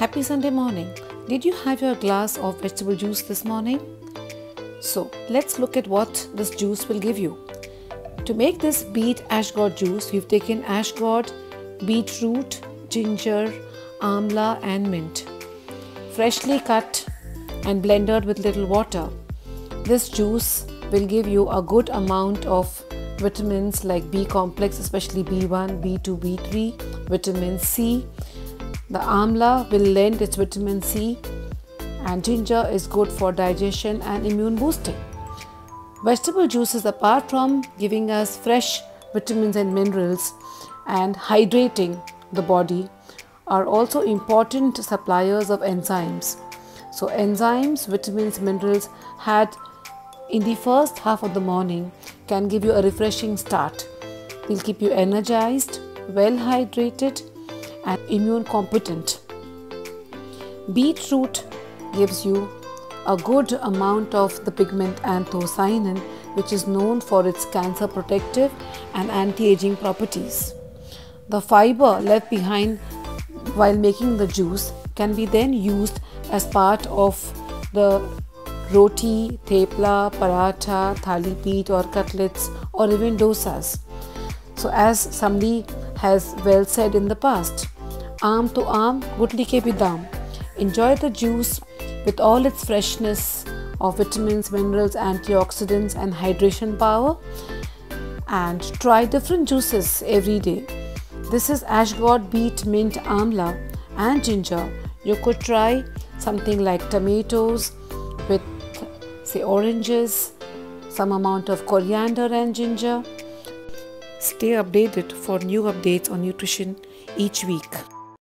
Happy Sunday morning. Did you have your glass of vegetable juice this morning? So, let's look at what this juice will give you. To make this beet ash-gourd juice, we've taken ash-gourd, beetroot, ginger, amla, and mint. Freshly cut and blended with little water. This juice will give you a good amount of vitamins like B complex, especially B1, B2, B3, vitamin C. The amla will lend its vitamin C, and ginger is good for digestion and immune boosting. Vegetable juices, apart from giving us fresh vitamins and minerals and hydrating the body, are also important suppliers of enzymes. So, enzymes, vitamins, minerals had in the first half of the morning can give you a refreshing start. Will keep you energized, well hydrated, and immune competent. Beetroot gives you a good amount of the pigment anthocyanin, which is known for its cancer protective and anti aging properties. The fiber left behind while making the juice can be then used as part of the roti, thepla, paratha, thalipeeth or cutlets or even dosas. So as somebody has well said in the past, aam to aam, gutli ke bidam. Enjoy the juice with all its freshness of vitamins, minerals, antioxidants and hydration power and try different juices every day. This is ash-gourd beet mint amla and ginger. You could try something like tomatoes with say oranges, some amount of coriander and ginger. Stay updated for new updates on nutrition each week.